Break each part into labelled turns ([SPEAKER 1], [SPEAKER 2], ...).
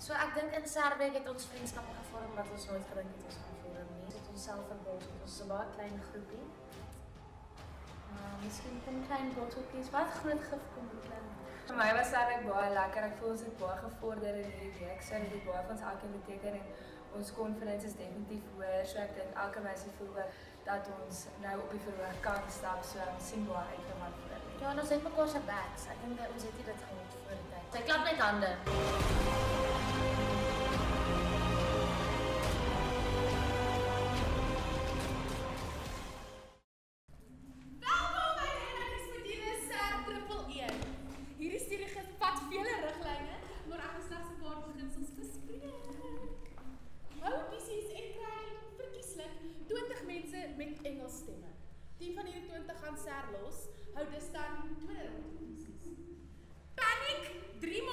[SPEAKER 1] So ek dink in Serbië het ons vriendskappe gevorm wat ons nooit gedink het ons gaan vorm nie. Ons het onsself verbaas met ons 'n baie klein groepie. Uh, miskien van klein botteltjies wat groot gekom het klein.
[SPEAKER 2] Vir my was dit baie lekker. Ek voel ons het baie gevorder in hierdie week. So dit het baie van ons elkeen beteken en ons konferens is definitief hoër, so ek dink elke meisie voel dat ons nou op die verhoog kan stap, so ons sien baie uit na wat voor.
[SPEAKER 1] Ja, en ons het mekaar se backs. Ek dink ons het dit gehad voor die tyd. Sy klap net hande.
[SPEAKER 3] those who understand tolerant disease. Panic, dream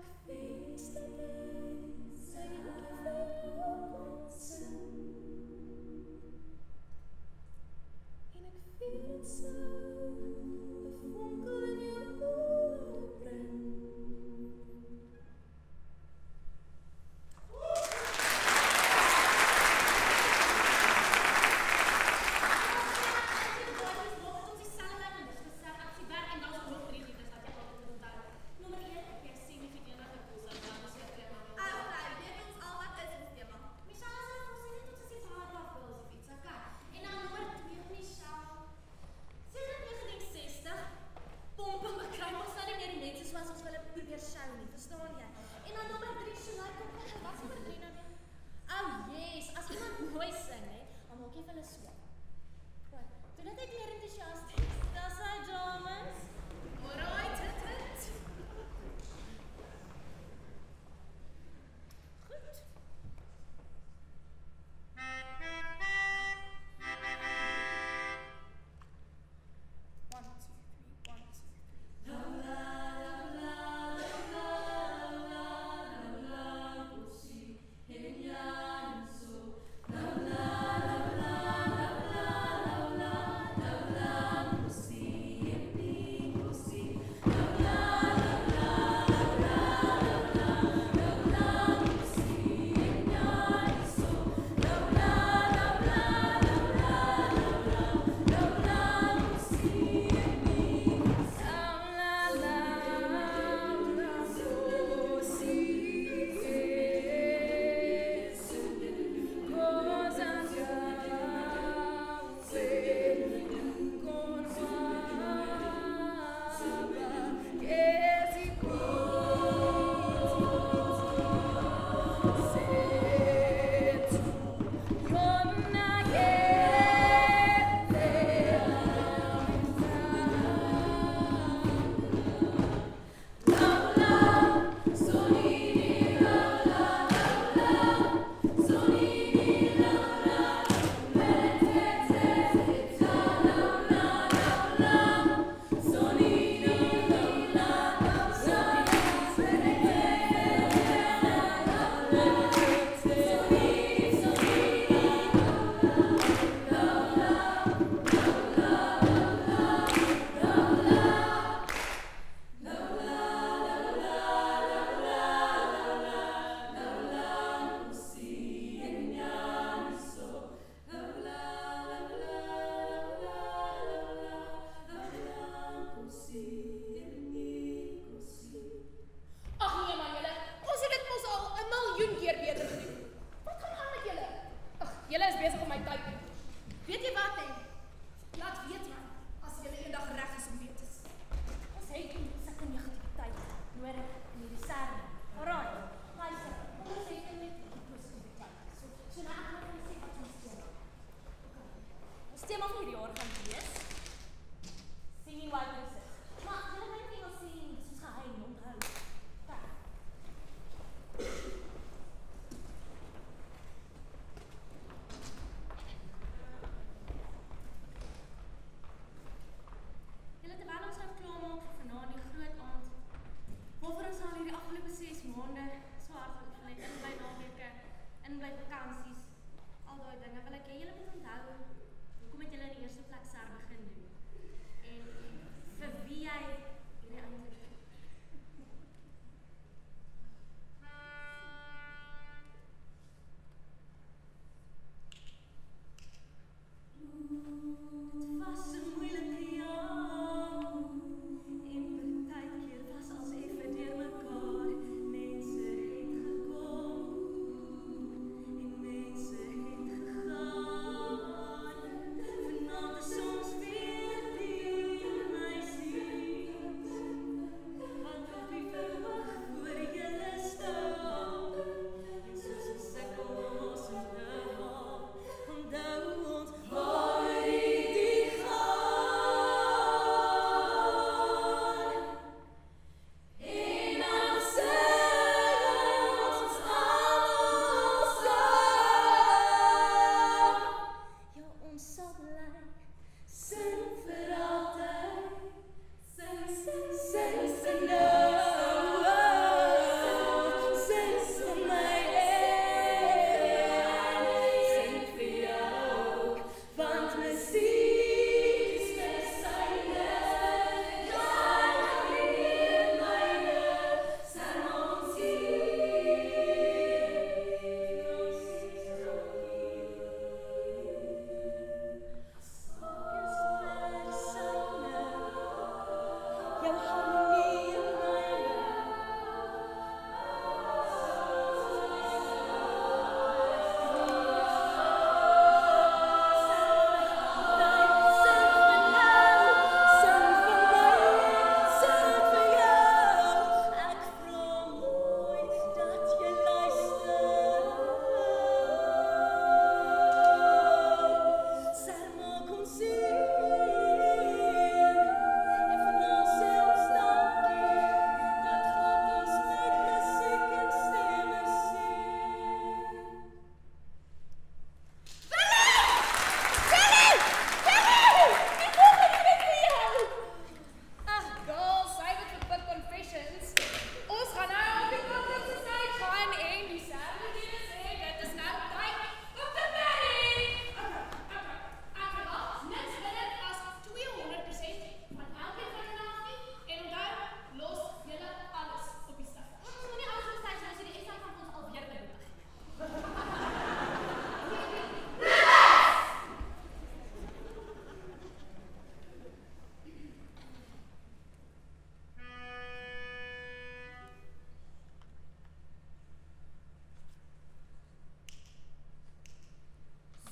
[SPEAKER 3] ek wens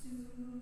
[SPEAKER 3] to